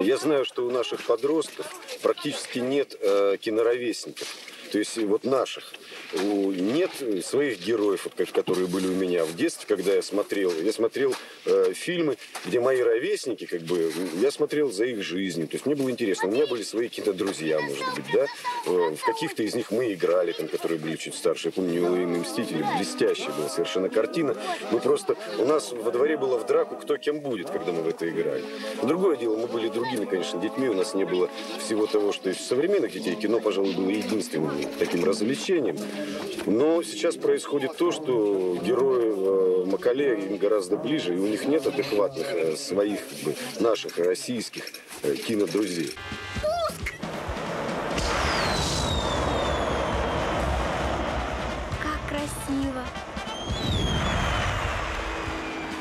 Я знаю, что у наших подростков практически нет э, киноровесников. То есть вот наших. Нет своих героев, которые были у меня в детстве, когда я смотрел. Я смотрел э, фильмы, где мои ровесники, как бы, я смотрел за их жизнью. То есть мне было интересно. У меня были свои какие-то друзья, может быть, да. Э, в каких-то из них мы играли, там, которые были чуть старше. Я помню, «Неуловимые мстители», блестящая была совершенно картина. Мы просто, у нас во дворе было в драку, кто кем будет, когда мы в это играли. Другое дело, мы были другими, конечно, детьми. У нас не было всего того, что у современных детей. Кино, пожалуй, было единственным таким развлечением. Но сейчас происходит то, что герои э, Макале им гораздо ближе, и у них нет адекватных э, своих, наших российских э, кинодрузей. Как красиво.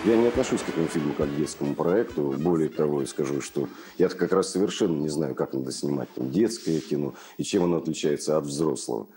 Я не отношусь к этому фильму как к детскому проекту. Более того, я скажу, что я как раз совершенно не знаю, как надо снимать там, детское кино и чем оно отличается от взрослого.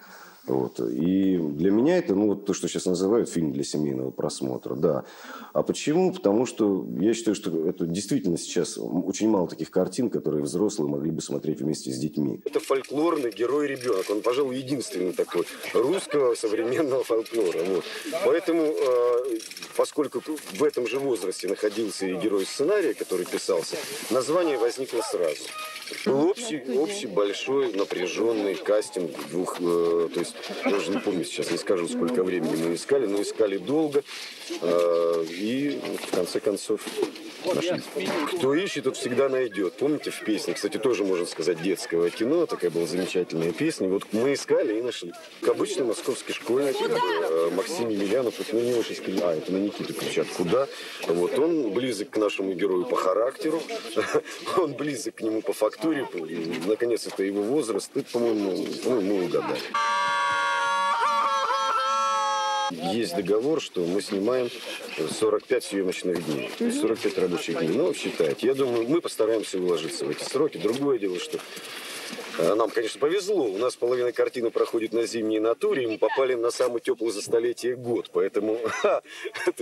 Вот. И для меня это, ну, вот то, что сейчас называют фильм для семейного просмотра, да. А почему? Потому что я считаю, что это действительно сейчас очень мало таких картин, которые взрослые могли бы смотреть вместе с детьми. Это фольклорный герой-ребенок. Он, пожалуй, единственный такой русского современного фольклора. Вот. Поэтому, э, поскольку в этом же возрасте находился и герой сценария, который писался, название возникло сразу. Общий, общий большой напряженный кастинг двух, э, то есть, даже не помню сейчас, не скажу, сколько времени мы искали, но искали долго. Э, и в конце концов нашли. Кто ищет, тот всегда найдет. Помните в песне, кстати, тоже можно сказать детского кино, такая была замечательная песня. Вот мы искали и нашли. К обычный московский школьник, э, Максим Емельянов, вот на него сейчас а, это на Никиту кричат, куда? Вот он близок к нашему герою по характеру, он близок к нему по фактуре, наконец, это его возраст, это, по-моему, по мы угадали. Есть договор, что мы снимаем 45 съемочных дней, то есть 45 рабочих дней. Ну, считайте. Я думаю, мы постараемся уложиться в эти сроки. Другое дело, что нам, конечно, повезло. У нас половина картины проходит на зимней натуре, и мы попали на самый теплый за столетие год. Поэтому, то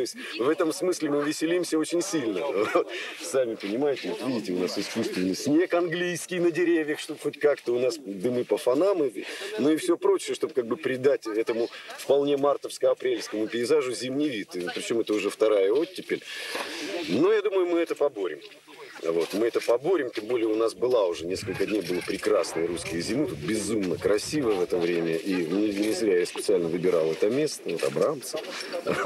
есть, в этом смысле мы веселимся очень сильно. Сами понимаете, вот видите, у нас искусственный снег английский на деревьях, чтобы хоть как-то у нас дымы по фонам, и, ну и все прочее, чтобы как бы придать этому вполне мартовско-апрельскому пейзажу зимний вид. И, причем это уже вторая оттепель. Но я думаю, мы это поборем. Вот, мы это поборем, тем более у нас была уже несколько дней было прекрасной русской зимы, тут безумно красиво в это время, и не, не зря я специально выбирал это место, вот Абрамца.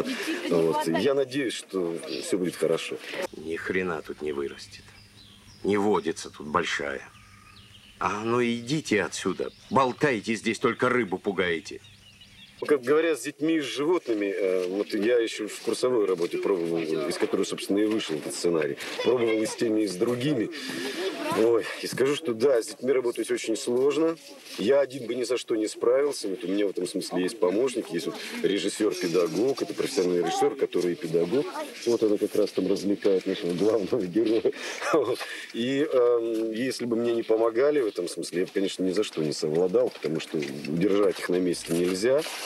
Вот, я надеюсь, что все будет хорошо. Ни хрена тут не вырастет. Не водится тут большая. А ну идите отсюда. Болтайте здесь, только рыбу пугаете. Как говорят с детьми и с животными, э, вот я еще в курсовой работе пробовал, из которой, собственно, и вышел этот сценарий. Пробовал и с теми, и с другими. Ой, и скажу, что да, с детьми работать очень сложно. Я один бы ни за что не справился. Вот у меня в этом смысле есть помощник, есть вот режиссер-педагог, это профессиональный режиссер, который и педагог. Вот она как раз там развлекает нашего главного героя. И э, если бы мне не помогали в этом смысле, я бы, конечно, ни за что не совладал, потому что удержать их на месте нельзя.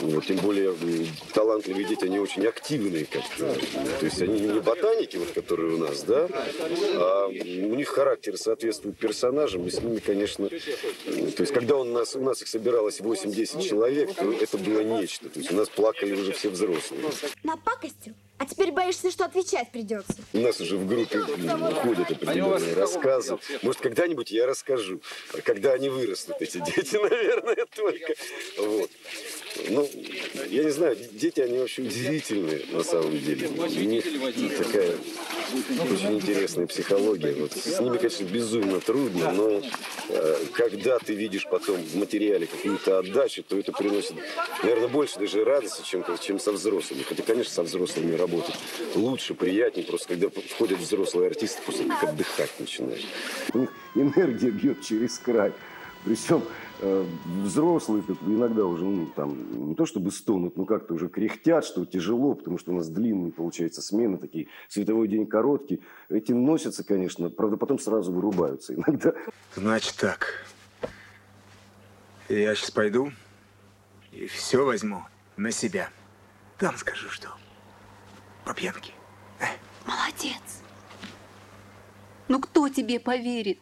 Вот, тем более талантливые дети, они очень активные как-то. То есть они не ботаники, вот, которые у нас, да, а у них характер соответствует персонажам, и с ними, конечно... То есть когда у нас, у нас их собиралось 8-10 человек, то это было нечто. То есть у нас плакали уже все взрослые. Напакостил? А теперь боишься, что отвечать придется? У нас уже в группе ходят определенные рассказы. Может, когда-нибудь я расскажу, когда они вырастут, эти дети, наверное, только. Вот. Ну, я не знаю, дети, они вообще удивительные на самом деле. У них такая очень интересная психология. Вот с ними, конечно, безумно трудно, но э, когда ты видишь потом в материале какую-то отдачу, то это приносит, наверное, больше даже радости, чем, чем со взрослыми. Хотя, конечно, со взрослыми работать лучше, приятнее, просто когда входят взрослые артисты, просто как отдыхать начинаешь. Энергия бьет через край. Причем взрослые как иногда уже, ну, там, не то чтобы стонут, но как-то уже кряхтят, что тяжело, потому что у нас длинные, получается, смены такие, световой день короткий. Эти носятся, конечно, правда, потом сразу вырубаются иногда. Значит так, я сейчас пойду и все возьму на себя. Там скажу, что по пьянке. Молодец. Ну кто тебе поверит?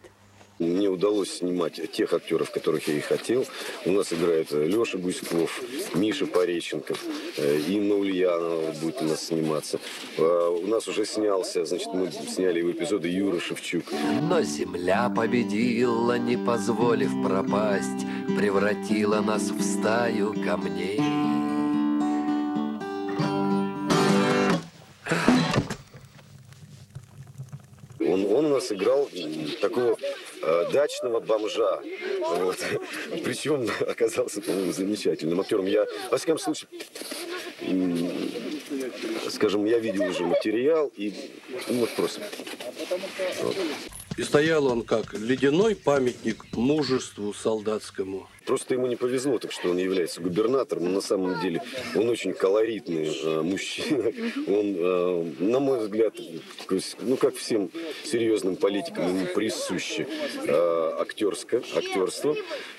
Мне удалось снимать тех актеров, которых я и хотел. У нас играет Леша Гуськов, Миша Пореченков, э, Инна Ульянова будет у нас сниматься. А, У нас уже снялся, значит, мы сняли его эпизоды Юра Шевчук. Но земля победила, не позволив пропасть, Превратила нас в стаю камней. Он, он у нас играл такого э, дачного бомжа. Вот. Причем оказался, по-моему, замечательным актером. Я, во всяком случае, скажем, я видел уже материал и ну, вот просто. Вот. И стоял он как ледяной памятник мужеству солдатскому. Просто ему не повезло, так что он является губернатором, на самом деле он очень колоритный э, мужчина. Он, э, на мой взгляд, ну как всем серьезным политикам, ему присуще э, актерское, актерство.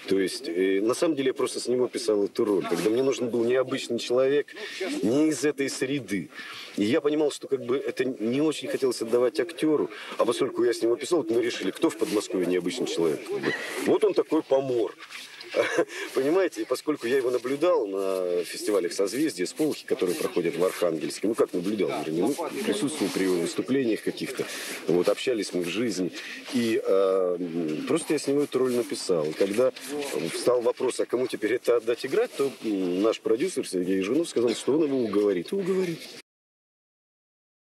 То есть, э, на самом деле, я просто с него писал эту роль, когда мне нужен был необычный человек, не из этой среды. И я понимал, что как бы это не очень хотелось отдавать актеру, а поскольку я с него писал, вот мы решили, кто в Подмосковье необычный человек. Вот он такой помор. Понимаете, и поскольку я его наблюдал на фестивалях созвездия, сполохи, которые проходят в Архангельске, ну как наблюдал, вернее, ну, присутствовал при его выступлениях каких-то, вот, общались мы в жизни, и э, просто я с него эту роль написал. И когда встал вопрос, а кому теперь это отдать играть, то наш продюсер Сергей Жирнов сказал, что он его уговорит. И уговорит.